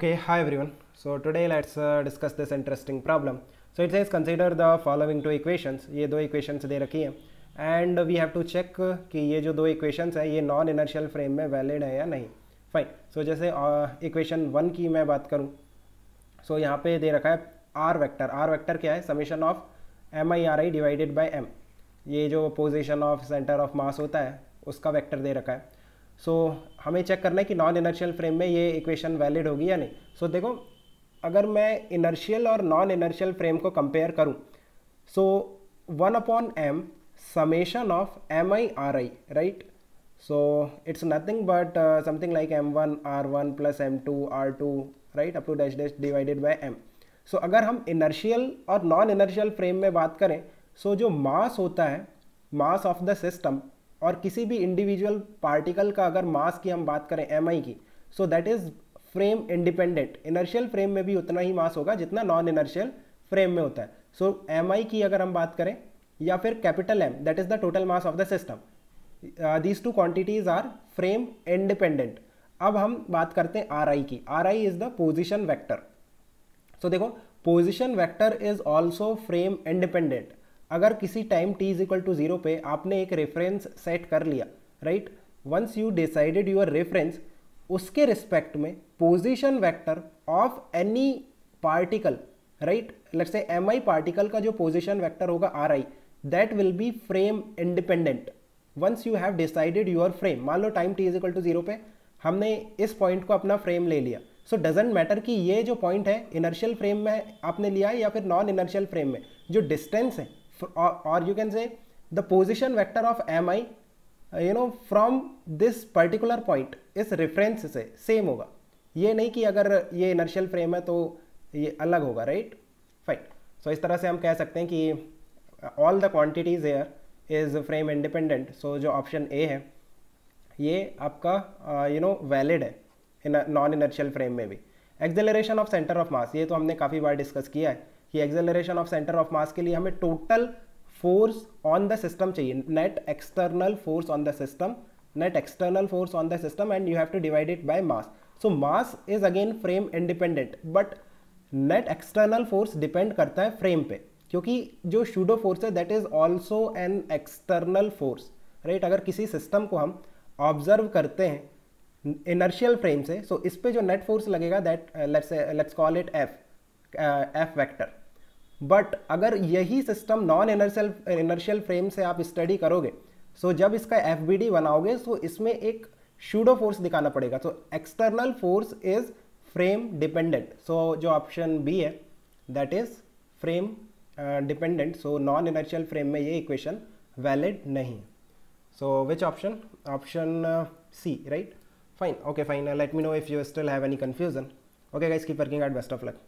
Okay, hi everyone. So today let's uh, discuss this interesting problem. So it says consider the following two equations. ये दो equations दे रखी हैं and we have to check कि ये जो दो equations है ये non inertial frame में valid है या नहीं सो so, जैसे uh, वन की मैं बात करूँ so, यहाँ पे दे रखा है आर वेक्टर आर वेक्टर क्या है summation of M I R I divided by M ये जो position of centre of mass होता है उसका वेक्टर दे रखा है सो so, हमें चेक करना है कि नॉन इनर्शियल फ्रेम में ये इक्वेशन वैलिड होगी या नहीं। सो so, देखो अगर मैं इनर्शियल और नॉन इनर्शियल फ्रेम को कंपेयर करूँ so one upon M summation of M I R I right so it's nothing but uh, something like m1 r1 plus m2 r2 right? Up to dash dash divided by M so अगर हम inertial और non inertial frame में बात करें सो so जो मास होता है मास of the system और किसी भी इंडिविजुअल पार्टिकल का अगर मास की हम बात करें एमआई की so that is frame independent inertial frame में भी उतना ही मास होगा जितना नॉन इनर्शियल फ्रेम में होता है. सो so, एम की अगर हम बात करें या फिर capital M that is the total mass of the system these two quantities are frame independent अब हम बात करते हैं आर आई की. R I is the position vector so देखो position vector is also frame independent अगर किसी time T is equal to zero पे आपने एक रेफरेंस सेट कर लिया right once you decided your reference उसके रिस्पेक्ट में position vector of any particle right let's say M I particle का जो पोजिशन वैक्टर होगा R I that will be frame independent once you have decided your frame मान लो time T is equal to zero पे हमने इस point को अपना frame ले लिया। सो डजेंट मैटर कि ये जो पॉइंट है इनर्शियल फ्रेम में आपने लिया है या फिर नॉन इनर्शियल फ्रेम में, जो डिस्टेंस है और you can say the position vector of M I you know from this particular point इस रेफरेंस से सेम होगा। ये नहीं कि अगर ये इनर्शियल फ्रेम है तो ये अलग होगा राइट फाइन सो इस तरह से हम कह सकते हैं कि all the quantities are is frame independent so जो ऑप्शन ए है, ये आपका यू नो वैलिड है इन नॉन इनर्शियल फ्रेम में भी। Acceleration of centre of mass ये तो हमने काफ़ी बार डिस्कस किया है। कि acceleration of centre of mass के लिए हमें total force on the system चाहिए। Net external force on the system net external force on the system and you have to divide it by mass so mass is again frame independent but net external force depend करता है frame पे, क्योंकि जो pseudo force है that is also an external force right अगर किसी system को हम ऑब्ज़र्व करते हैं इनर्शियल फ्रेम से सो so इस पे जो नेट फोर्स लगेगा that let's call it F F vector but अगर यही system non inertial inertial frame से आप स्टडी करोगे सो so जब इसका एफबीडी बनाओगे सो so इसमें एक शूडो फोर्स दिखाना पड़ेगा। So external force is frame dependent so जो ऑप्शन बी है that is frame dependent so non inertial frame में ये इक्वेशन वैलिड नहीं so which option option C right fine okay fine let me know if you still have any confusion okay guys keep working at best of luck